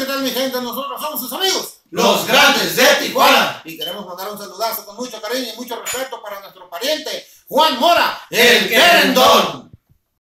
¿qué tal mi gente? Nosotros somos sus amigos. Los grandes de Tijuana. Y queremos mandar un saludazo con mucho cariño y mucho respeto para nuestro pariente Juan Mora. El querendón.